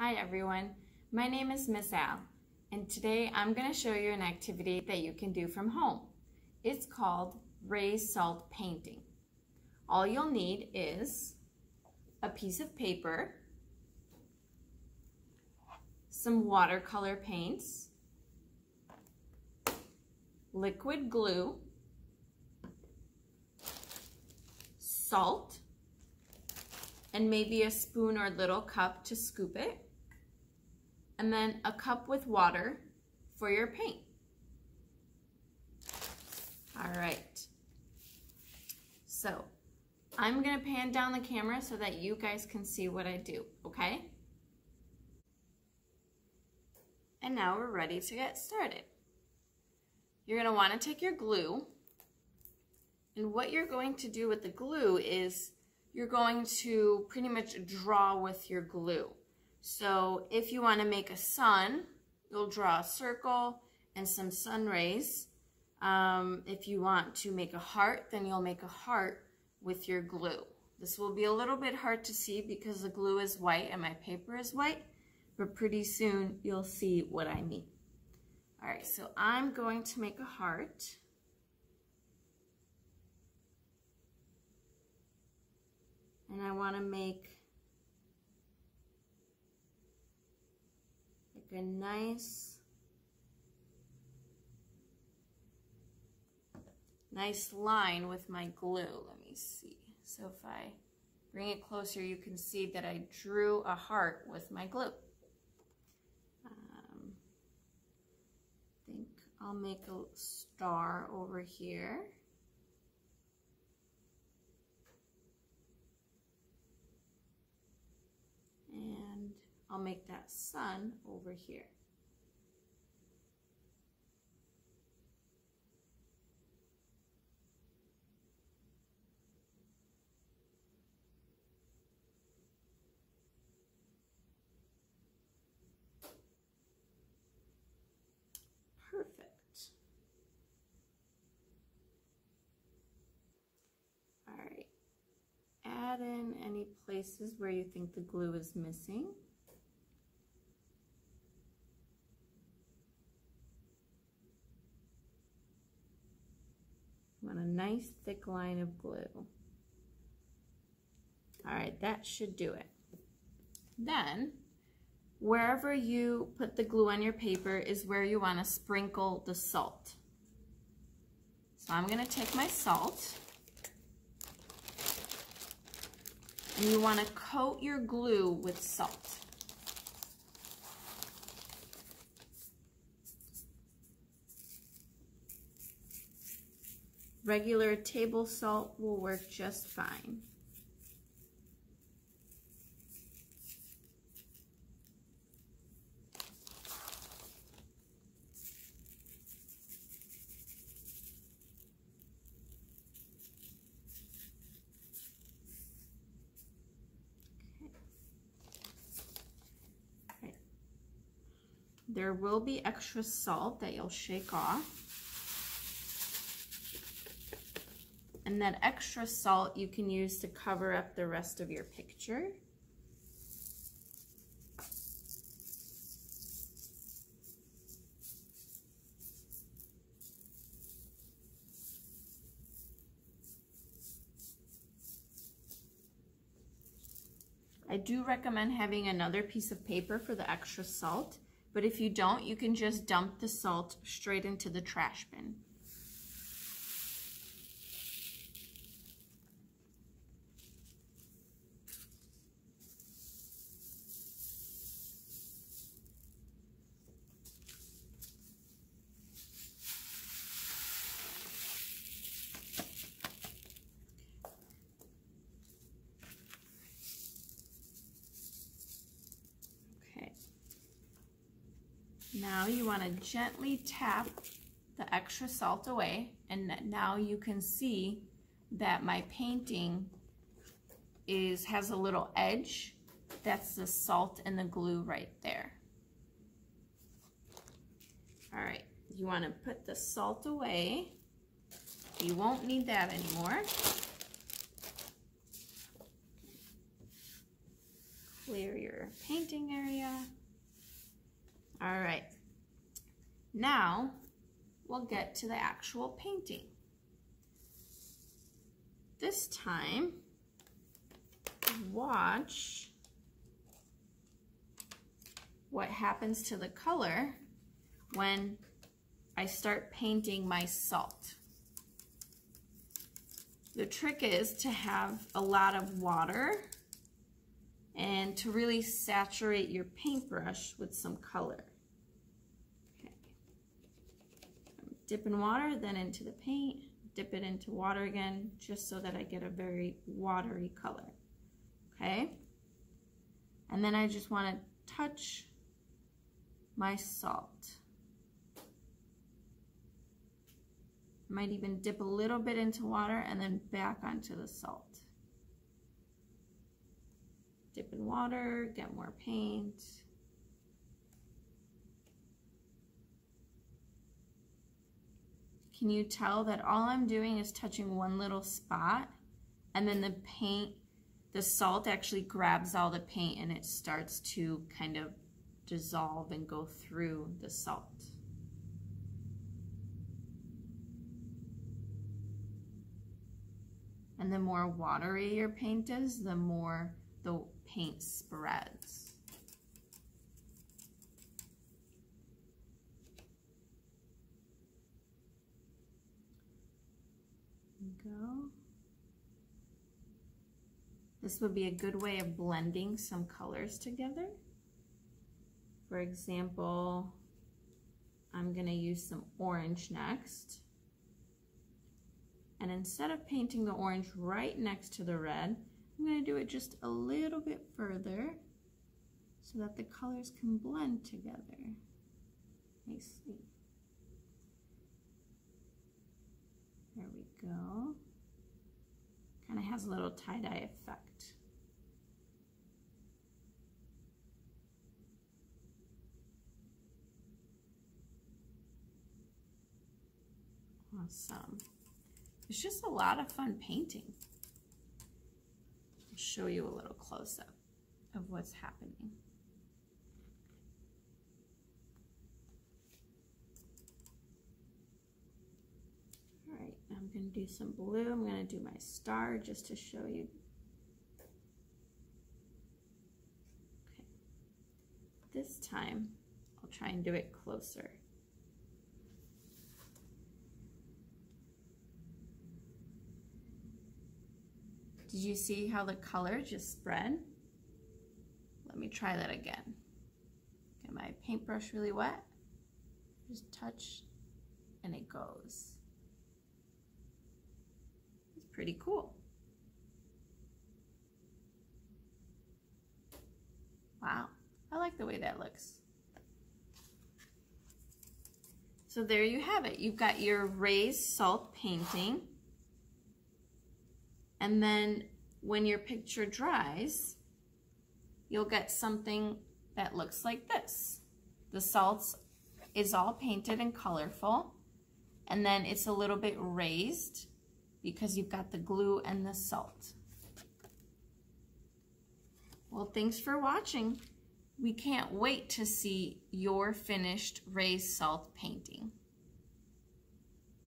Hi everyone, my name is Miss Al and today I'm going to show you an activity that you can do from home. It's called raised salt painting. All you'll need is a piece of paper, some watercolor paints, liquid glue, salt, and maybe a spoon or little cup to scoop it and then a cup with water for your paint. All right. So I'm gonna pan down the camera so that you guys can see what I do, okay? And now we're ready to get started. You're gonna wanna take your glue and what you're going to do with the glue is you're going to pretty much draw with your glue. So if you want to make a sun, you'll draw a circle and some sun rays. Um, if you want to make a heart, then you'll make a heart with your glue. This will be a little bit hard to see because the glue is white and my paper is white, but pretty soon you'll see what I mean. All right, so I'm going to make a heart. And I want to make a nice, nice line with my glue. Let me see. So if I bring it closer, you can see that I drew a heart with my glue. Um, I think I'll make a star over here. I'll make that sun over here. Perfect. All right. Add in any places where you think the glue is missing. Want a nice thick line of glue. All right, that should do it. Then, wherever you put the glue on your paper is where you want to sprinkle the salt. So I'm going to take my salt, and you want to coat your glue with salt. Regular table salt will work just fine. There will be extra salt that you'll shake off. And that extra salt you can use to cover up the rest of your picture. I do recommend having another piece of paper for the extra salt, but if you don't, you can just dump the salt straight into the trash bin. Now you want to gently tap the extra salt away and now you can see that my painting is has a little edge. That's the salt and the glue right there. All right, you want to put the salt away. You won't need that anymore. clear your painting area. All right. Now we'll get to the actual painting. This time, watch what happens to the color when I start painting my salt. The trick is to have a lot of water and to really saturate your paintbrush with some color. Okay. Dip in water, then into the paint, dip it into water again, just so that I get a very watery color. Okay? And then I just want to touch my salt. Might even dip a little bit into water and then back onto the salt. Dip in water, get more paint. Can you tell that all I'm doing is touching one little spot and then the paint, the salt actually grabs all the paint and it starts to kind of dissolve and go through the salt. And the more watery your paint is, the more the paint spreads. Go. This would be a good way of blending some colors together. For example, I'm going to use some orange next. And instead of painting the orange right next to the red, I'm going to do it just a little bit further so that the colors can blend together nicely. There we go. Kind of has a little tie-dye effect. Awesome. It's just a lot of fun painting. I'll show you a little close-up of what's happening. All I'm gonna do some blue. I'm gonna do my star just to show you. Okay, this time I'll try and do it closer. Did you see how the color just spread? Let me try that again. Get my paintbrush really wet. Just touch and it goes. Pretty cool. Wow, I like the way that looks. So there you have it. You've got your raised salt painting. And then when your picture dries, you'll get something that looks like this. The salts is all painted and colorful, and then it's a little bit raised because you've got the glue and the salt. Well, thanks for watching. We can't wait to see your finished raised salt painting.